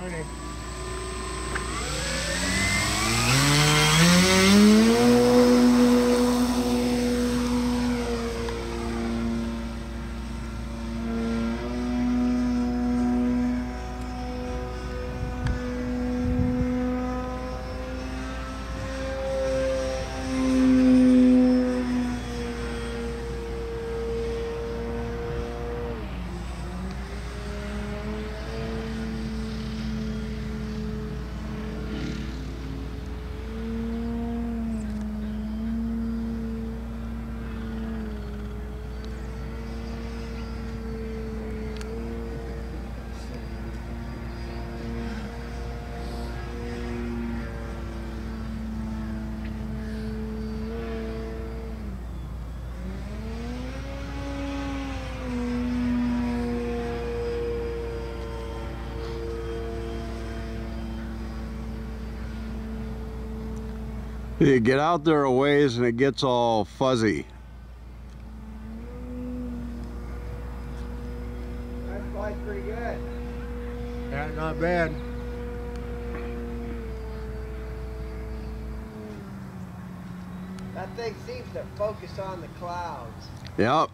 morning. You get out there a ways and it gets all fuzzy. That flies pretty good. Yeah, not bad. That thing seems to focus on the clouds. Yep.